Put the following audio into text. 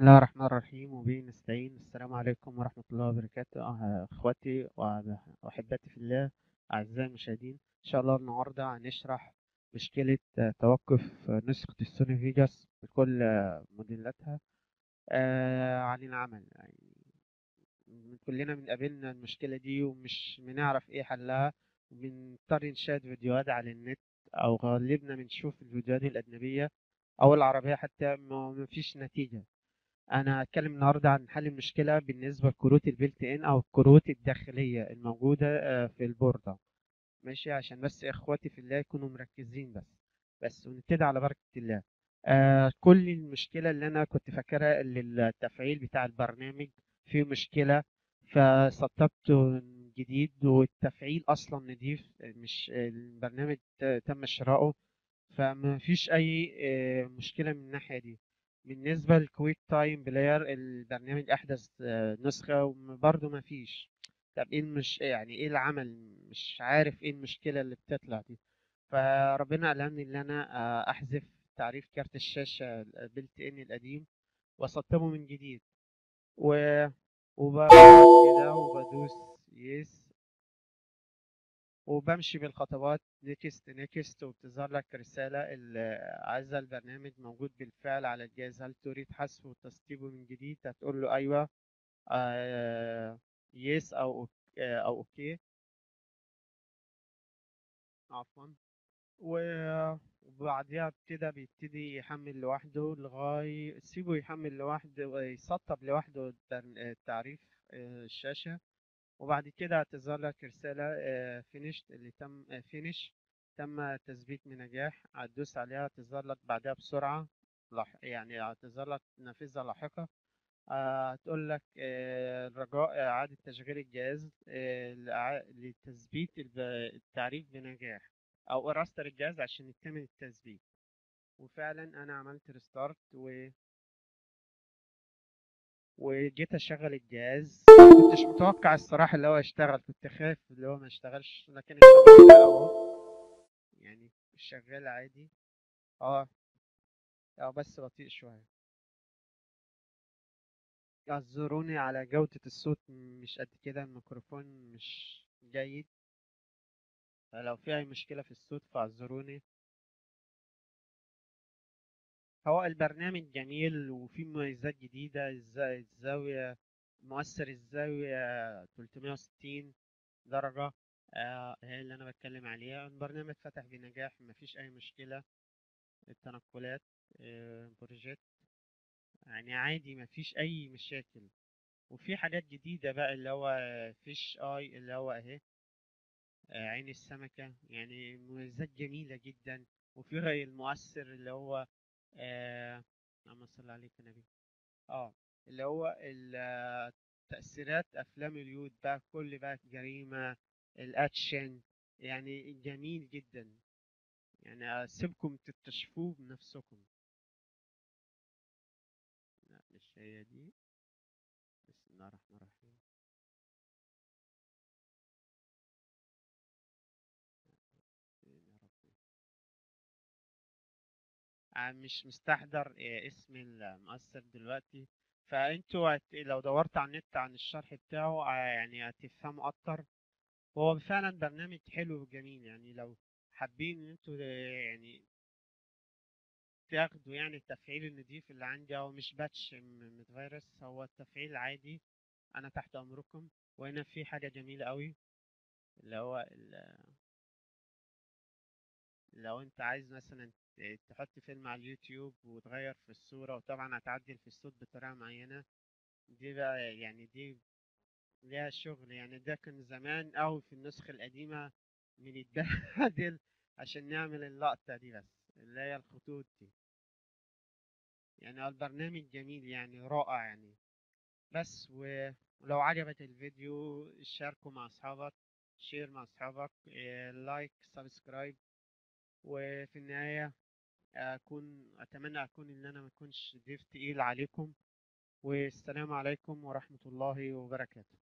الله الرحمن الرحيم وبه نستعين. السلام عليكم ورحمة الله وبركاته. آه، إخواتي وأ- وأحبتي في الله أعزائي المشاهدين. إن شاء الله النهارده هنشرح مشكلة آه، توقف آه، نسخة السوني فيجاس بكل موديلاتها عن العمل. يعني كلنا بنقابلنا المشكلة دي ومش بنعرف إيه حلها وبنضطر نشاهد فيديوهات على النت أو غالبنا بنشوف الفيديوهات الأجنبية أو العربية حتى ما مفيش نتيجة. أنا هتكلم النهارده عن حل المشكلة بالنسبة لكروت البيلت إن أو الكروت الداخلية الموجودة آه، في البورده ماشي؟ عشان بس إخواتي في الله يكونوا مركزين بس. بس ونبتدي على بركة الله. آه كل المشكلة اللي أنا كنت فاكرها التفعيل بتاع البرنامج فيه مشكلة فسطبته جديد والتفعيل أصلا نضيف. مش البرنامج تم شراؤه. فما فيش أي آه، مشكلة من الناحية دي. بالنسبة لل QuickTime Player البرنامج أحدث آه، نسخة وبرضه ما فيش. طب إيه المش يعني إيه العمل؟ مش عارف إيه المشكلة اللي بتطلع دي. فربنا ألهمني إن أنا آه، أحذف تعريف كارت الشاشة ال built-in القديم واسطبه من جديد. و وبعمل كده وبدوس yes وبمشي بالخطوات next next وبتظهر لك رسالة ال- عايزة البرنامج موجود بالفعل على الجهاز. هل تريد حذفه وتسطيبه من جديد؟ هتقول له أيوة آه yes أو ok- آه، أو okay. عفوا. و- وبعديها كده بيبتدي يحمل لوحده لغاية سيبه يحمل لوحده ويسطب لوحده التعريف آه، الشاشة. وبعد كده هتظهر لك رسالة finish اللي تم finish تم تثبيت بنجاح هتدوس عليها هتظهر لك بعدها بسرعة يعني هتظهر لك نافذة لاحقة. آه، هتقول لك آه، رجاء إعادة تشغيل الجهاز آه، لتثبيت التعريف بنجاح أو restart الجهاز عشان يتم التثبيت. وفعلا أنا عملت restart و وجيت أشغل الجهاز. كنتش متوقع الصراحة اللي هو يشتغل. كنت خايف اللي هو ما يشتغلش. لكن يعني شغال عادي. آه. آه بس بطيء شوية. اعذروني على جودة الصوت. مش قد كده. الميكروفون مش جيد. لو في أي مشكلة في الصوت فاعذروني هو البرنامج جميل وفيه مميزات جديدة الز- الزاوية مؤثر الزاوية 360 درجة آه هي اللي أنا بتكلم عليها. البرنامج فتح بنجاح مفيش أي مشكلة. التنقلات آه بروجيكت. يعني عادي مفيش أي مشاكل. وفي حاجات جديدة بقى اللي هو فيش آي اللي هو أهي آه، عين السمكة. يعني مميزات جميلة جدا. وفي المؤثر اللي هو آه اللهم صل عليك يا نبي. آه اللي هو تأثيرات أفلام اليود بقى كل بقى الجريمة الأكشن يعني جميل جدا. يعني أسيبكم تكتشفوه بنفسكم. لا مش هي دي. بسم الله الرحمن الرحيم. مش مستحضر آه، اسم المؤثر دلوقتي. فأنتوا. لو دورت على النت عن الشرح بتاعه آه، يعني هتفهموا أكتر. هو فعلا برنامج حلو وجميل يعني لو حابين إن أنتوا آه، يعني تاخدوا يعني التفعيل النضيف اللي عندي هو مش باتش م- متفيروس هو التفعيل عادي. أنا تحت أمركم. وهنا في حاجة جميلة قوي اللي هو لو انت عايز مثلا تحط فيلم على اليوتيوب وتغير في الصورة وطبعا هتعدل في الصوت بطريقة معينة دي بقى يعني دي ليها شغل. يعني ده كان زمان أوي في النسخة القديمة بنتبهدل عشان نعمل اللقطة دي بس اللي هي الخطوط دي. يعني البرنامج جميل يعني رائع يعني. بس ولو عجبك الفيديو شاركه مع أصحابك share مع أصحابك إيه، like subscribe. وفي النهاية أكون أتمنى أكون إن أنا ما أكونش ضيف تقيل عليكم. والسلام عليكم ورحمة الله وبركاته.